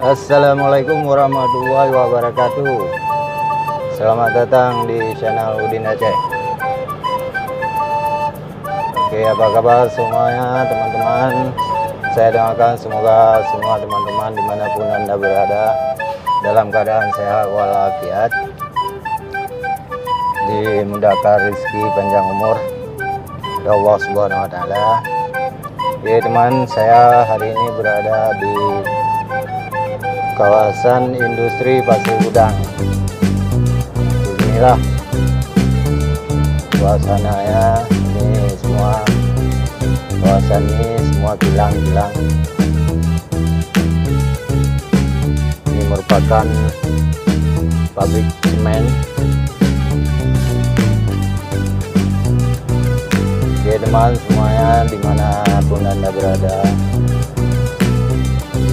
Assalamualaikum warahmatullahi wabarakatuh. Selamat datang di channel Udin Aceh. Oke apa kabar semuanya teman-teman? Saya doakan semoga semua teman-teman di mana pun anda berada Dalam keadaan sehat walafiat. Dimudahkan rezeki panjang umur? Ya Allah subhanahu wa ta'ala. Oke teman saya hari ini berada di kawasan industri Pasir Gudang. Inilah suasananya. Ini semua kawasan ini semua kilang-kilang. Ini merupakan pabrik semen. Oke teman semuanya di mana pun anda berada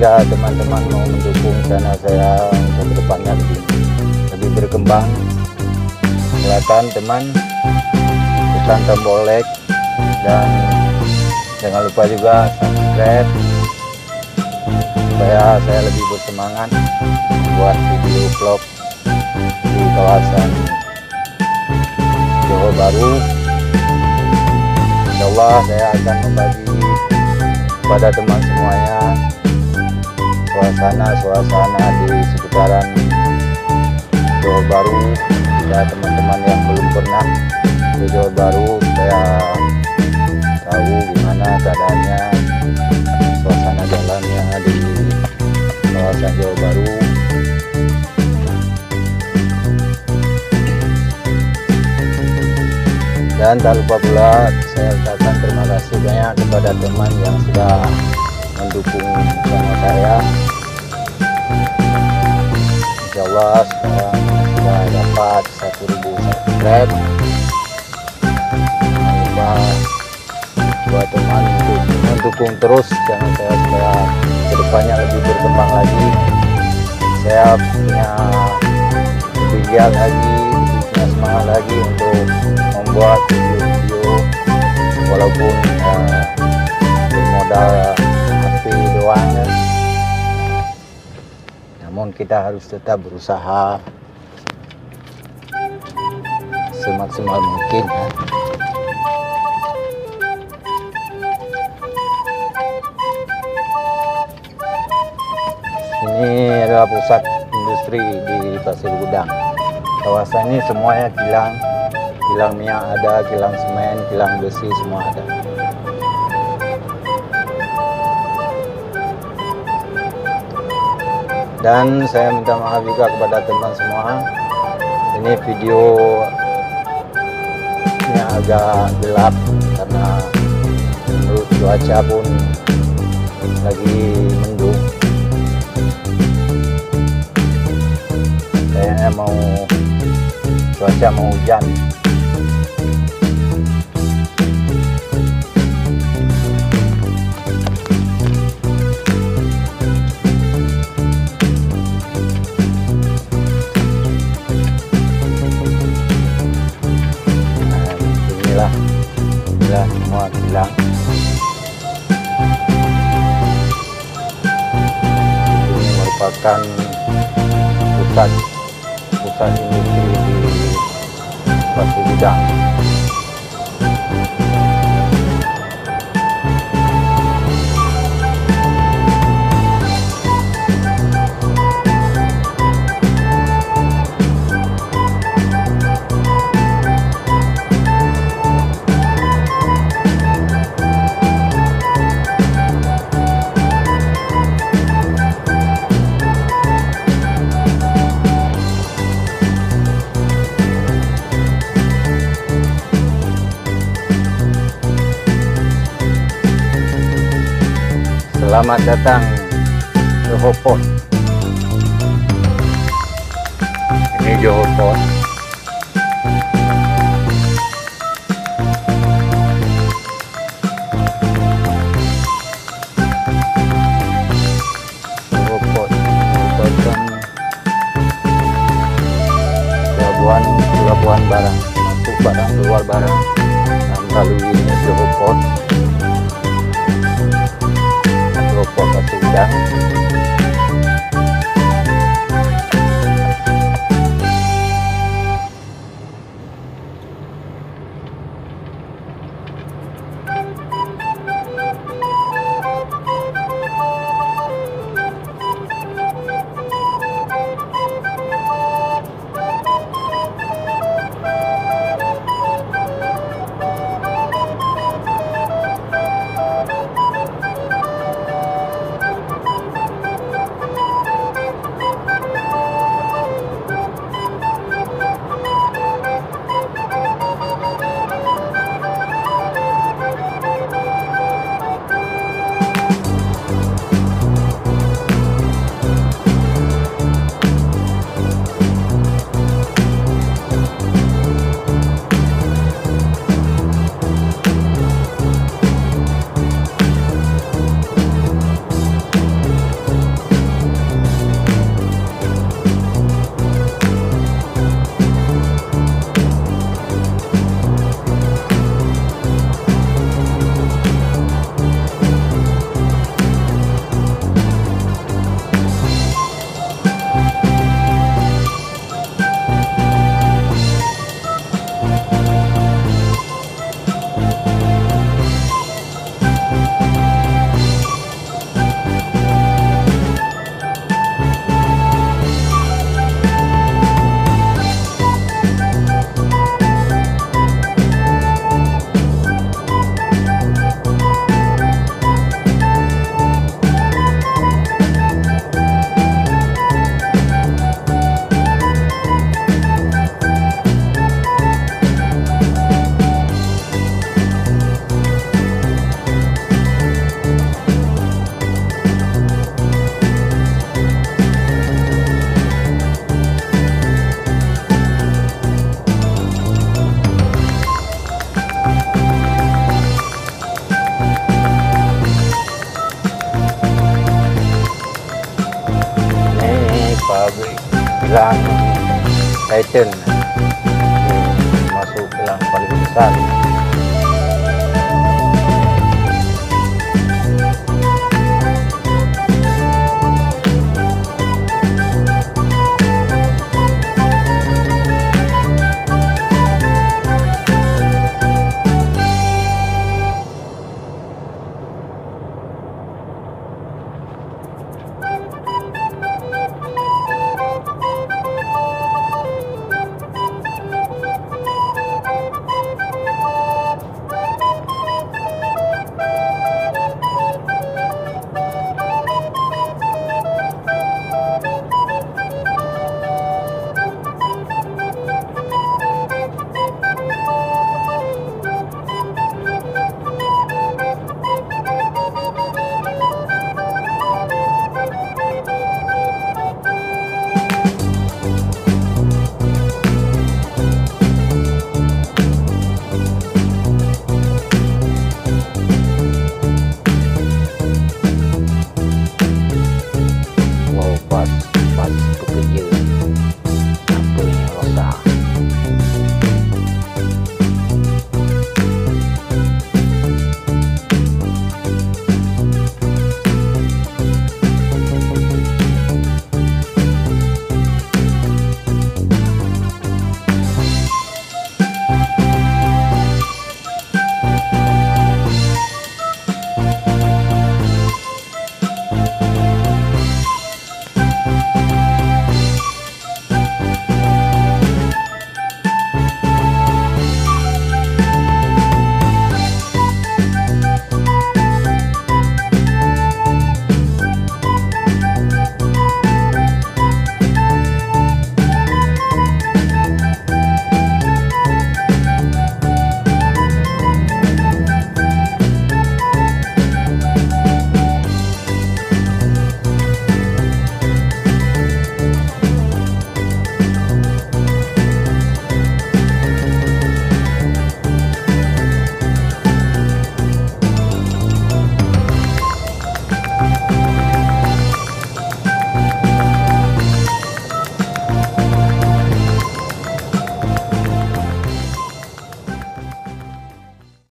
jika teman-teman mau mendukung channel saya untuk ke depannya lebih, berkembang. Silakan teman tekan tombol like dan jangan lupa juga subscribe supaya saya lebih bersemangat buat video vlog di kawasan Johor Baru. Insya Allah saya akan membagi kepada teman semuanya suasana-suasana di seputaran Johor Baru. Ya teman-teman yang belum pernah ke Johor Baru supaya tahu gimana keadaannya suasana jalannya di kawasan Johor Baru. Dan tak lupa pula saya ucapkan terima kasih banyak kepada teman yang sudah mendukung channel saya Insya Allah sekarang sudah dapat 1000 subscribe jangan buat teman mendukung terus channel saya supaya ke depannya lebih berkembang lagi. Saya punya lebih giat lagi punya semangat lagi untuk membuat video-video walaupun uh, bermodal namun kita harus tetap berusaha. Semaksimal mungkin ya. ini adalah pusat industri di Pasir Gudang. Kawasan ini semuanya kilang. Kilang minyak ada kilang semen kilang besi semua ada dan saya minta maaf juga kepada teman semua. Ini video ini agak gelap karena menurut cuaca pun lagi mendung. Kayaknya mau cuaca mau hujan merupakan pusat pusat industri di Pasir Gudang Selamat datang ke Hopon. Ini Johor Port. Johor Port merupakan pelabuhan pelabuhan barang masuk barang keluar barang dan lalu ini Johor Port Johor Port bilang title masuk bilang paling besar